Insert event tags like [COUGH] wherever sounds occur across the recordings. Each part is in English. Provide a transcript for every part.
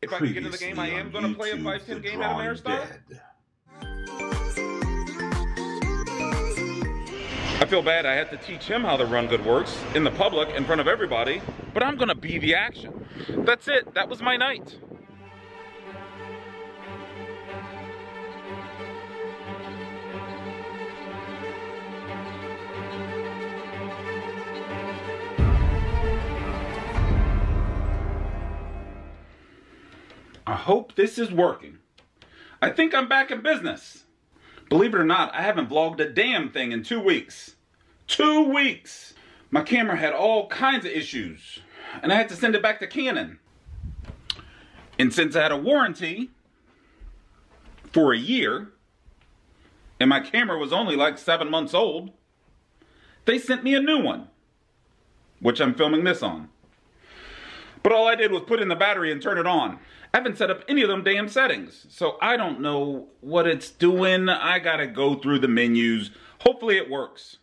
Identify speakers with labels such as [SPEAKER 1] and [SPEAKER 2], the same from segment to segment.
[SPEAKER 1] If I can get into the game, I am going to play a 5-10 game at Ameristar. I feel bad I had to teach him how the run good works in the public in front of everybody, but I'm gonna be the action. That's it, that was my night. I hope this is working. I think I'm back in business. Believe it or not, I haven't vlogged a damn thing in two weeks. Two weeks! My camera had all kinds of issues, and I had to send it back to Canon. And since I had a warranty for a year, and my camera was only like seven months old, they sent me a new one, which I'm filming this on. But all I did was put in the battery and turn it on. I haven't set up any of them damn settings, so I don't know what it's doing. I gotta go through the menus. Hopefully it works.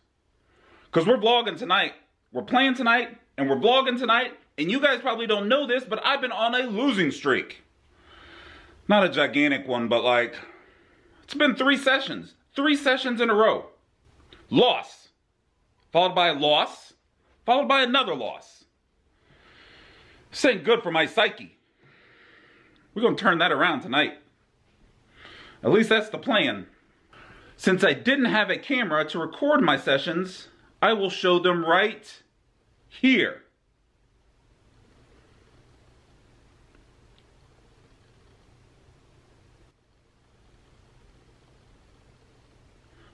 [SPEAKER 1] Because we're vlogging tonight. We're playing tonight, and we're vlogging tonight, and you guys probably don't know this, but I've been on a losing streak. Not a gigantic one, but like, it's been three sessions. Three sessions in a row. Loss. Followed by a loss. Followed by another loss. This ain't good for my psyche. We're going to turn that around tonight. At least that's the plan. Since I didn't have a camera to record my sessions, I will show them right here.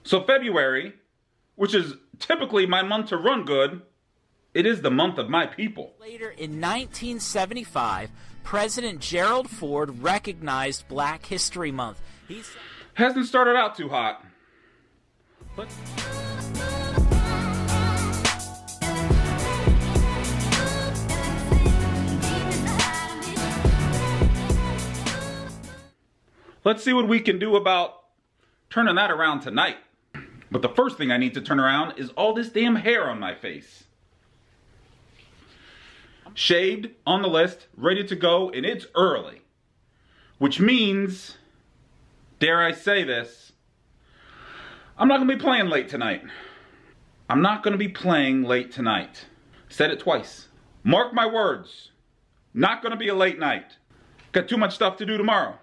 [SPEAKER 1] So February, which is typically my month to run good, it is the month of my people.
[SPEAKER 2] Later in 1975, President Gerald Ford recognized Black History Month. He's
[SPEAKER 1] hasn't started out too hot. But Let's see what we can do about turning that around tonight. But the first thing I need to turn around is all this damn hair on my face shaved on the list, ready to go, and it's early. Which means, dare I say this, I'm not going to be playing late tonight. I'm not going to be playing late tonight. Said it twice. Mark my words. Not going to be a late night. Got too much stuff to do tomorrow.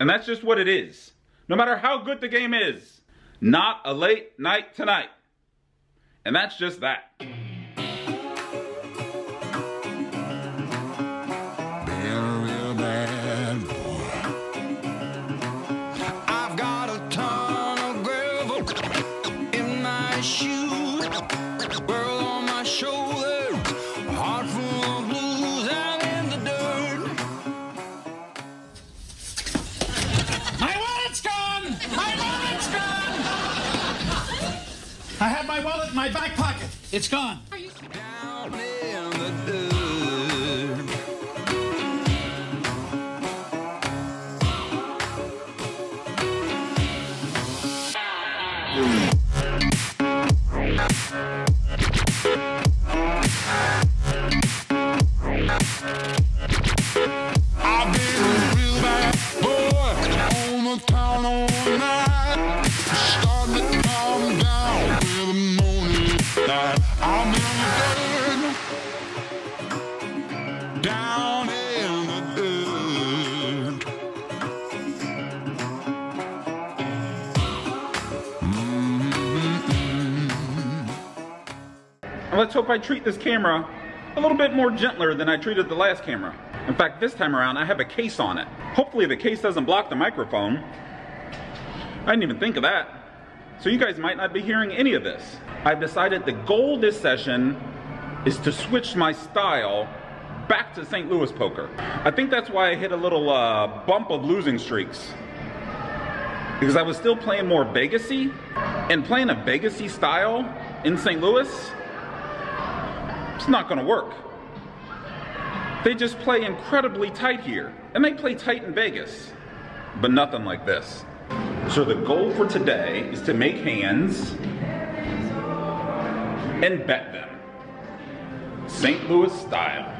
[SPEAKER 1] And that's just what it is. No matter how good the game is, not a late night tonight. And that's just that.
[SPEAKER 3] My wallet in my back pocket. It's gone.
[SPEAKER 1] Let's hope I treat this camera a little bit more gentler than I treated the last camera. In fact, this time around, I have a case on it. Hopefully the case doesn't block the microphone. I didn't even think of that. So you guys might not be hearing any of this. I've decided the goal this session is to switch my style back to St. Louis poker. I think that's why I hit a little uh, bump of losing streaks. Because I was still playing more Vegasy, and playing a Vegasy style in St. Louis it's not going to work. They just play incredibly tight here. And they play tight in Vegas. But nothing like this. So the goal for today is to make hands and bet them. St. Louis style.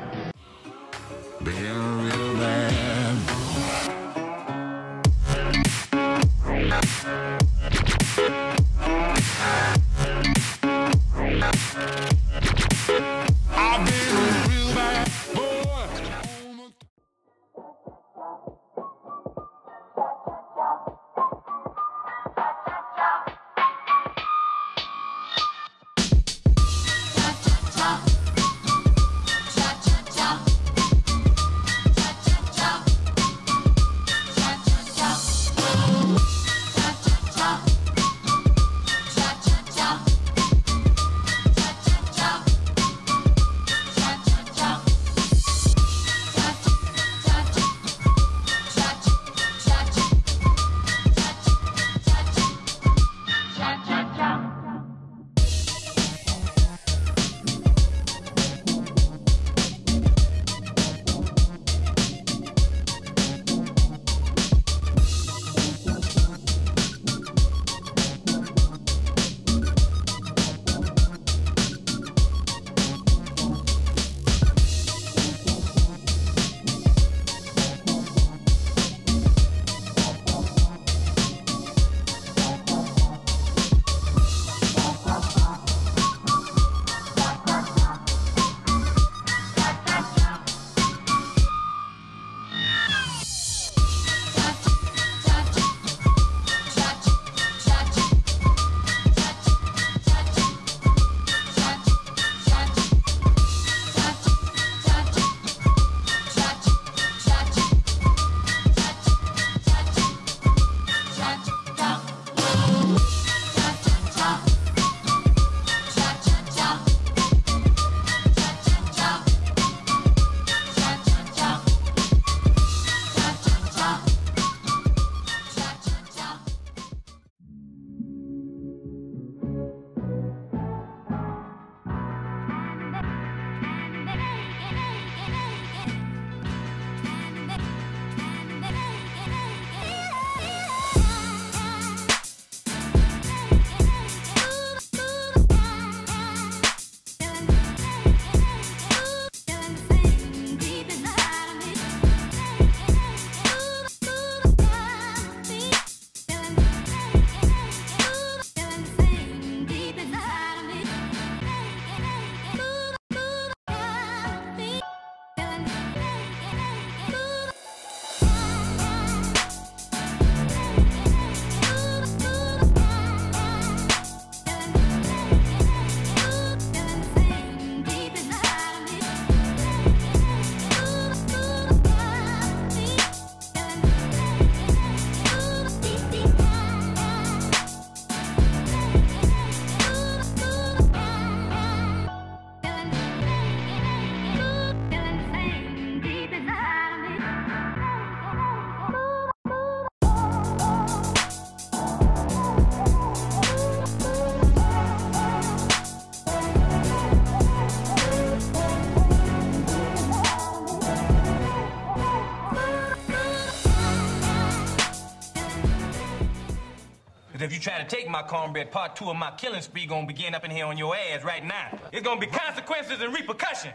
[SPEAKER 4] Try to take my cornbread, part two of my killing spree gonna begin up in here on your ass right now. It's gonna be consequences and repercussions.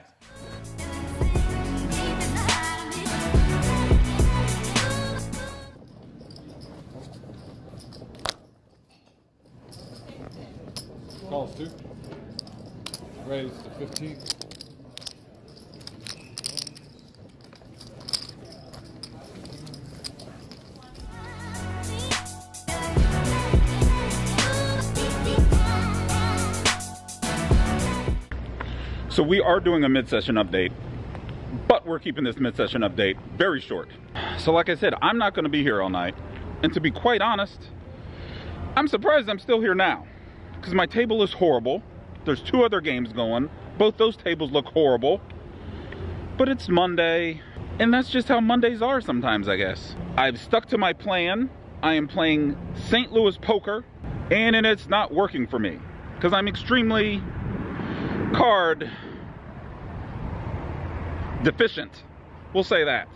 [SPEAKER 5] Calls two. Raise to 15.
[SPEAKER 1] So we are doing a mid-session update, but we're keeping this mid-session update very short. So like I said, I'm not going to be here all night. And to be quite honest, I'm surprised I'm still here now. Because my table is horrible. There's two other games going. Both those tables look horrible. But it's Monday, and that's just how Mondays are sometimes, I guess. I've stuck to my plan. I am playing St. Louis poker, and and it's not working for me. Because I'm extremely card deficient. We'll say that.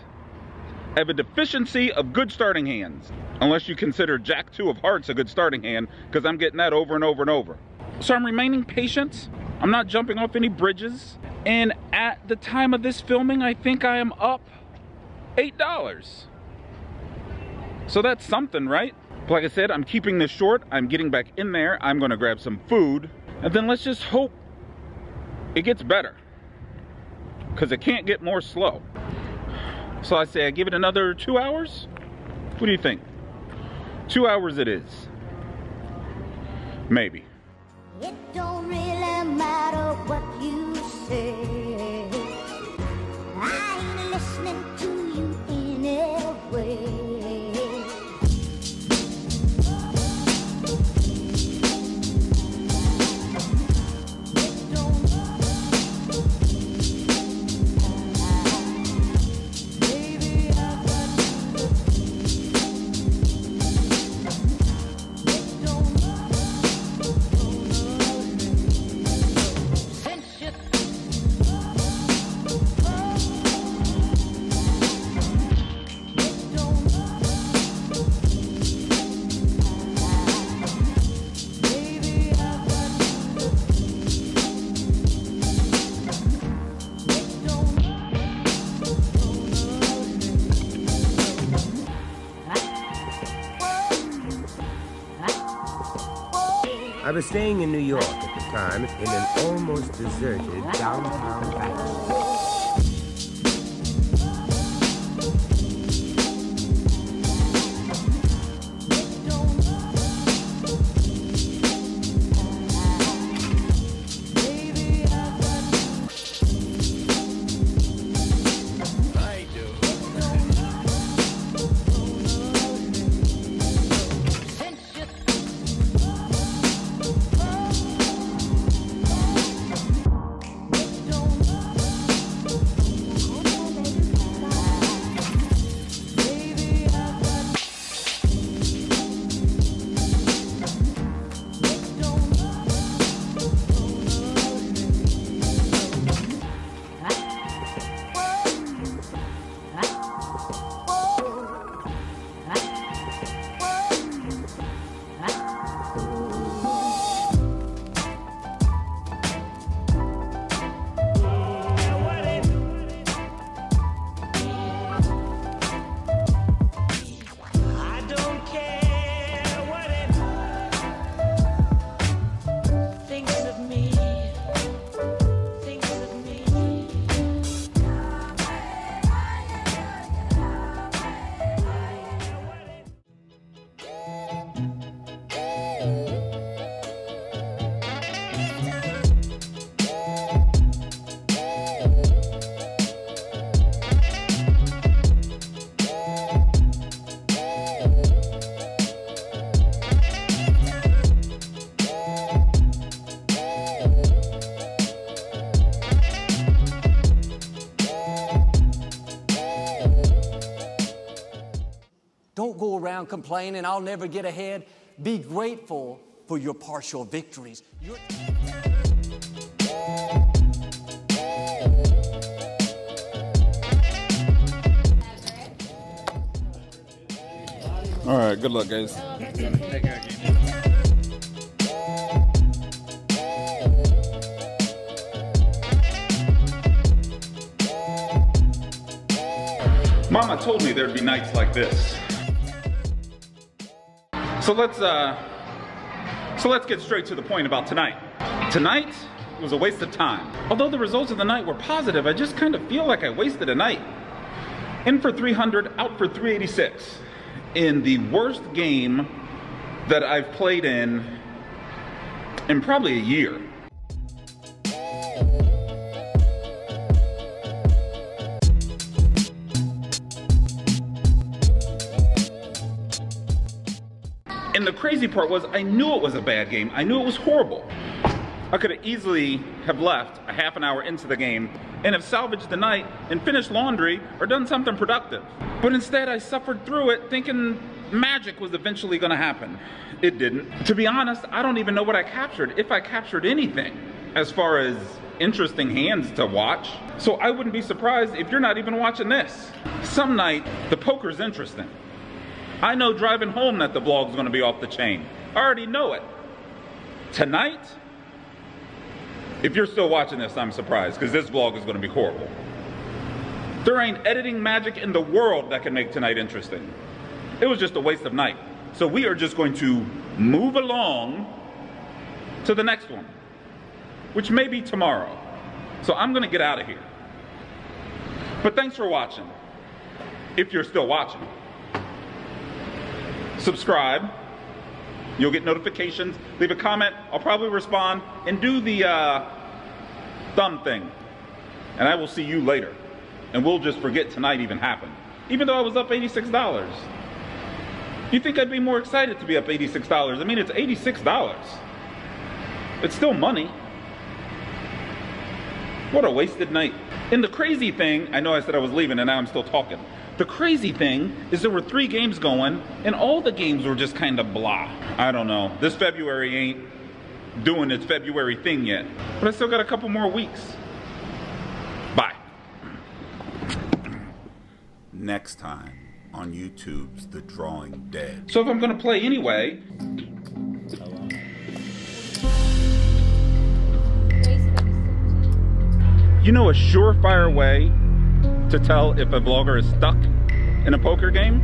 [SPEAKER 1] I have a deficiency of good starting hands. Unless you consider Jack 2 of Hearts a good starting hand, because I'm getting that over and over and over. So I'm remaining patient. I'm not jumping off any bridges. And at the time of this filming, I think I am up $8. So that's something, right? But like I said, I'm keeping this short. I'm getting back in there. I'm gonna grab some food. And then let's just hope it gets better. Because it can't get more slow. So I say I give it another two hours? What do you think? Two hours it is. Maybe.
[SPEAKER 6] It don't really matter what you say. I
[SPEAKER 7] was staying in New York at the time in an almost deserted downtown factory.
[SPEAKER 8] Around complaining, I'll never get ahead. Be grateful for your partial victories. You're-
[SPEAKER 1] All right, good luck, guys. Mama told me there'd be nights like this. So let's uh so let's get straight to the point about tonight. Tonight was a waste of time. Although the results of the night were positive, I just kind of feel like I wasted a night. In for 300, out for 386. In the worst game that I've played in in probably a year. And the crazy part was I knew it was a bad game. I knew it was horrible. I could have easily have left a half an hour into the game and have salvaged the night and finished laundry or done something productive. But instead I suffered through it thinking magic was eventually gonna happen. It didn't. To be honest, I don't even know what I captured, if I captured anything, as far as interesting hands to watch. So I wouldn't be surprised if you're not even watching this. Some night, the poker's interesting. I know driving home that the vlog's gonna be off the chain. I already know it. Tonight, if you're still watching this, I'm surprised, because this vlog is gonna be horrible. There ain't editing magic in the world that can make tonight interesting. It was just a waste of night. So we are just going to move along to the next one, which may be tomorrow. So I'm going to get out of here. But thanks for watching. If you're still watching, subscribe. You'll get notifications. Leave a comment. I'll probably respond and do the uh, thumb thing. And I will see you later. And we'll just forget tonight even happened. Even though I was up $86. You think I'd be more excited to be up $86? I mean, it's $86. It's still money. What a wasted night. And the crazy thing, I know I said I was leaving and now I'm still talking. The crazy thing is there were three games going and all the games were just kind of blah. I don't know. This February ain't doing its February thing yet. But I still got a couple more weeks. Bye. Next time on YouTube's The Drawing Dead. So if I'm gonna play anyway, you know a surefire way to tell if a vlogger is stuck in a poker game?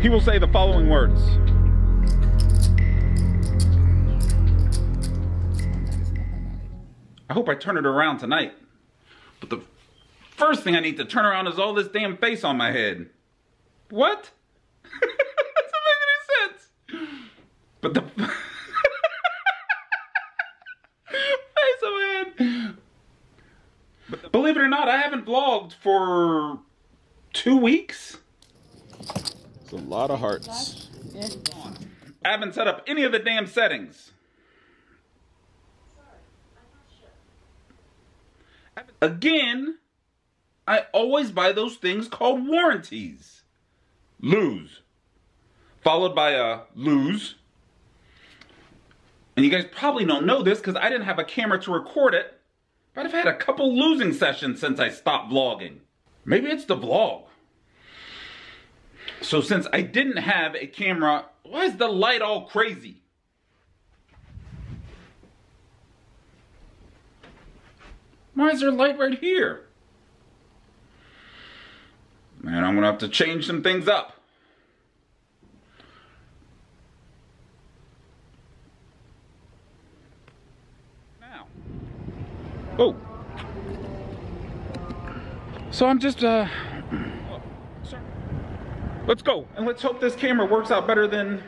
[SPEAKER 1] He will say the following words. I hope I turn it around tonight. But the first thing I need to turn around is all this damn face on my head. What? [LAUGHS] that doesn't make any sense. But the face on my head. But believe it or not, I haven't vlogged for two weeks.
[SPEAKER 5] It's a lot of hearts.
[SPEAKER 1] I haven't set up any of the damn settings. Again, I always buy those things called warranties. Lose. Followed by a lose. And you guys probably don't know this because I didn't have a camera to record it. But I've had a couple losing sessions since I stopped vlogging. Maybe it's the vlog. So since I didn't have a camera, why is the light all crazy? Why is there light right here? Man, I'm gonna have to change some things up. Oh. So I'm just, uh, let's go. And let's hope this camera works out better than